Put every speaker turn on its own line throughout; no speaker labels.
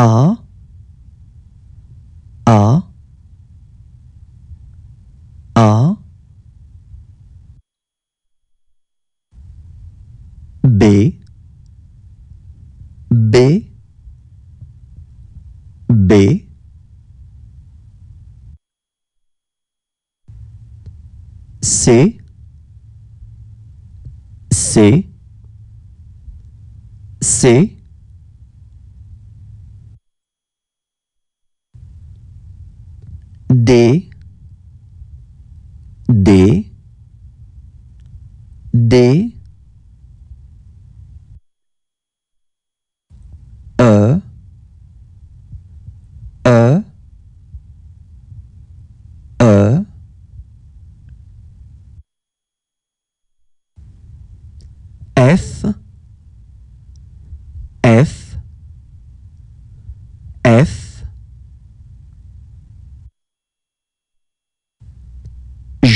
A. A. A. B. B. B. C. C. C D D D E E E. F F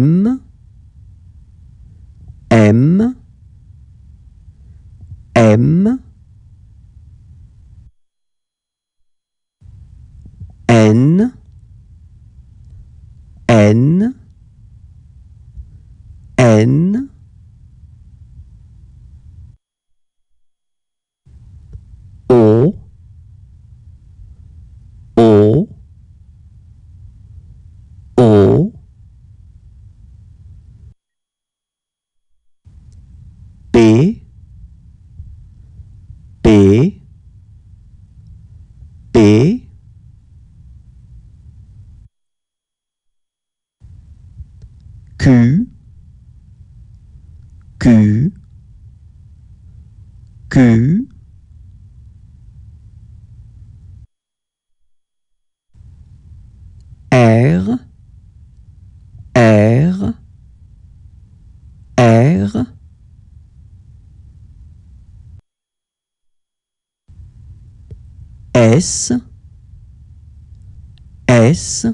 M M M N N N P P P. Q Q Q R R R S S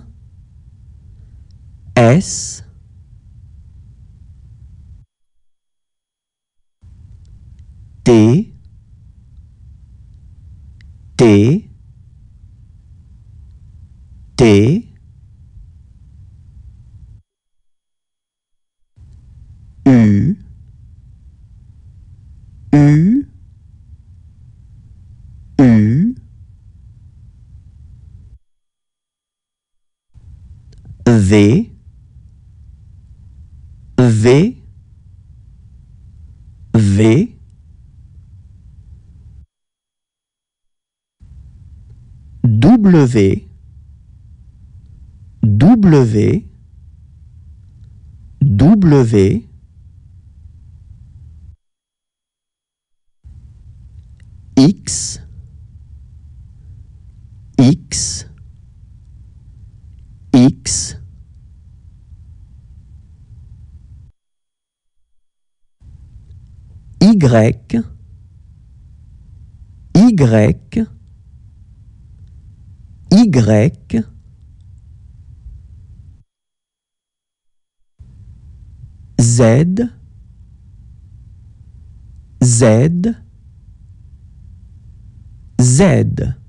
S. T T T U U U V V V. W W W Y Y Y Z Z Z